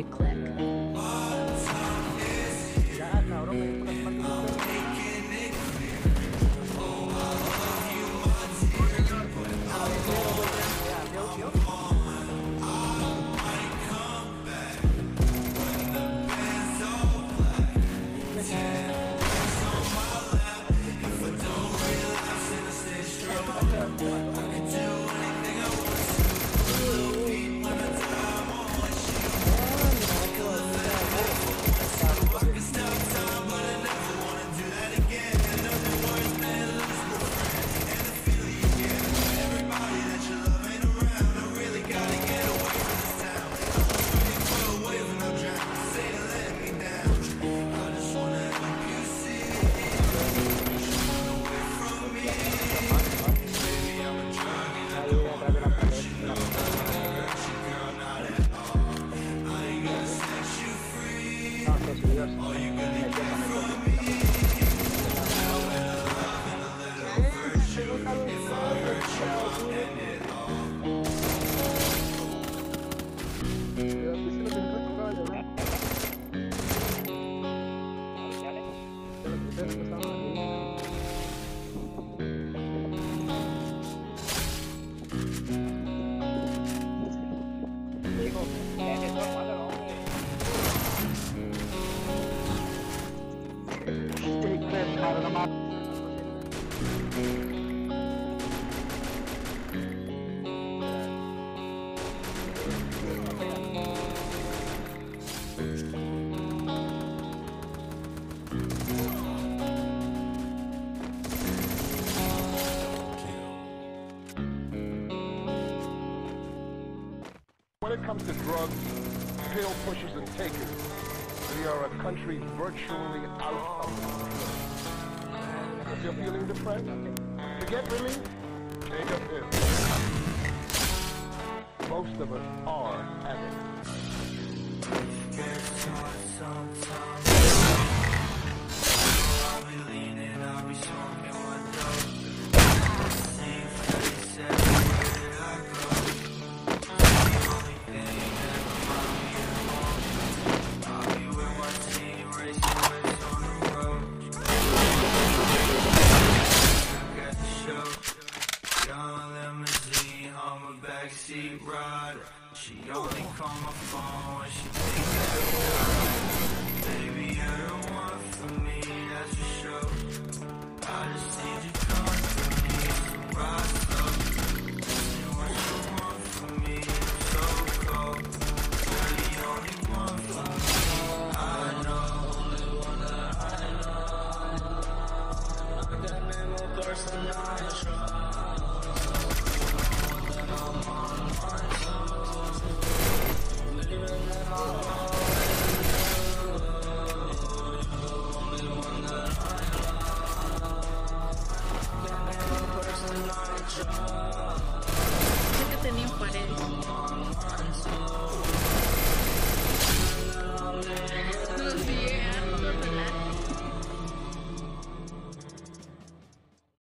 Click. It comes to drugs, pill pushers and takers, we are a country virtually out of control. If you're feeling depressed, to get relief, take a pill. Most of us are addicts. She only call my phone when she think that I'm